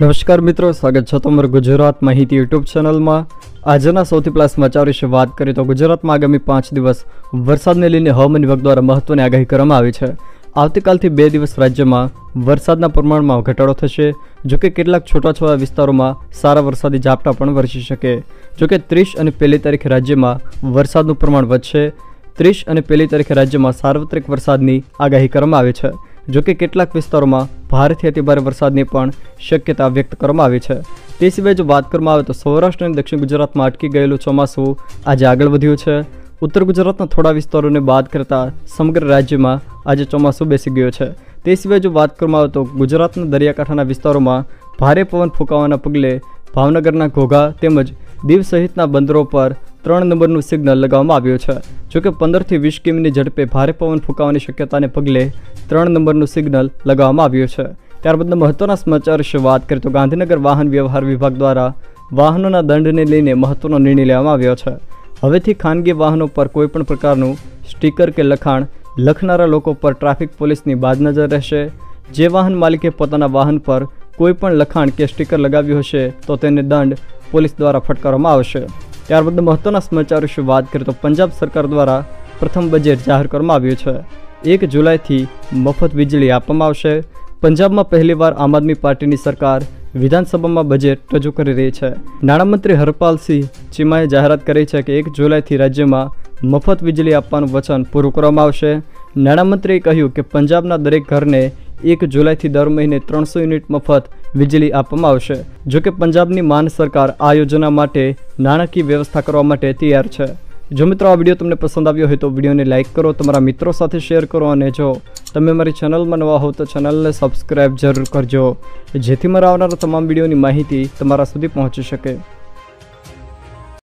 નમસ્કાર મિત્રો, સ્વાગત છે તમારું ગુજરાત માહિતી યુટ્યુબ ચેનલમાં. આજના સૌથી પ્લસ સમાચાર વિશે વાત કરીએ તો ગુજરાતમાં આગામી પાંચ દિવસ વરસાદને લઈને હવામાન વિભાગ દ્વારા મહત્વની આગાહી કરવામાં આવી છે. આવતીકાલથી બે દિવસ રાજ્યમાં વરસાદના પ્રમાણમાં ઘટાડો થશે. જોકે કેટલાક છૂટાછવાયા વિસ્તારોમાં સારા વરસાદી ઝાપટા પણ વરસી શકે. જોકે ત્રીસ અને પહેલી તારીખે રાજ્યમાં વરસાદનું પ્રમાણ વધશે. ત્રીસ અને પહેલી તારીખે રાજ્યમાં સાર્વત્રિક વરસાદની આગાહી કરવામાં આવી છે. જોકે કેટલાક વિસ્તારોમાં ભારેથી અતિભારે વરસાદની પણ શક્યતા વ્યક્ત કરવામાં આવી છે. તે સિવાય જો વાત કરવામાં આવે તો સૌરાષ્ટ્ર અને દક્ષિણ ગુજરાતમાં અટકી ગયેલું ચોમાસું આજે આગળ વધ્યું છે. ઉત્તર ગુજરાતના થોડા વિસ્તારોને બાદ કરતાં સમગ્ર રાજ્યમાં આજે ચોમાસું બેસી ગયું છે. તે સિવાય જો વાત કરવામાં આવે તો ગુજરાતના દરિયાકાંઠાના વિસ્તારોમાં ભારે પવન ફૂંકાવાના પગલે ભાવનગરના ઘોઘા તેમજ દીવ સહિતના બંદરો પર ત્રણ નંબરનું સિગ્નલ લગાવવામાં આવ્યું છે. જોકે પંદરથી વીસ કિમીની ઝડપે ભારે પવન ફૂંકાવાની શક્યતાને પગલે ત્રણ નંબરનું સિગ્નલ લગાવવામાં આવ્યું છે. ત્યારબાદ મહત્વના સમાચાર વિશે વાત કરીએ તો ગાંધીનગર વાહન વ્યવહાર વિભાગ દ્વારા વાહનોના દંડને લઈને મહત્વનો નિર્ણય લેવામાં આવ્યો છે. હવેથી ખાનગી વાહનો પર કોઈપણ પ્રકારનું સ્ટીકર કે લખાણ લખનારા લોકો પર ટ્રાફિક પોલીસની બાદ નજર રહેશે. જે વાહન માલિકે પોતાના વાહન પર કોઈપણ લખાણ કે સ્ટીકર લગાવ્યું હશે તો તેને દંડ પોલીસ દ્વારા ફટકારવામાં આવશે. ત્યારબાદ મહત્વના સમાચાર વિશે વાત કરીએ તો પંજાબ સરકાર દ્વારા પ્રથમ બજેટ જાહેર કરવામાં આવ્યું છે. એક જુલાઈથી મફત વીજળી આપવામાં આવશે. પંજાબમાં પહેલીવાર આમ આદમી પાર્ટીની સરકાર વિધાનસભામાં બજેટ રજૂ કરી રહી છે. નાણામંત્રી હરપાલસિંહ ચીમાએ જાહેરાત કરી છે કે એક જુલાઈથી રાજ્યમાં મફત વીજળી આપવાનું વચન પૂરું કરવામાં આવશે. નાણામંત્રીએ કહ્યું કે પંજાબના દરેક ઘરને એક જુલાઈથી દર મહિને ત્રણસો યુનિટ મફત વીજળી આપવામાં આવશે. જોકે પંજાબની માન સરકાર આ યોજના માટે નાણાકીય વ્યવસ્થા કરવા માટે તૈયાર છે. જો મિત્રો આ વીડિયો તમને પસંદ આવ્યો હોય તો વિડીયોને લાઇક કરો, તમારા મિત્રો સાથે શેર કરો અને જો તમે મારી ચેનલમાં નવા હો તો ચેનલને સબસ્ક્રાઈબ જરૂર કરજો, જેથી મારા આવનારા તમામ વિડીયોની માહિતી તમારા સુધી પહોંચી શકે.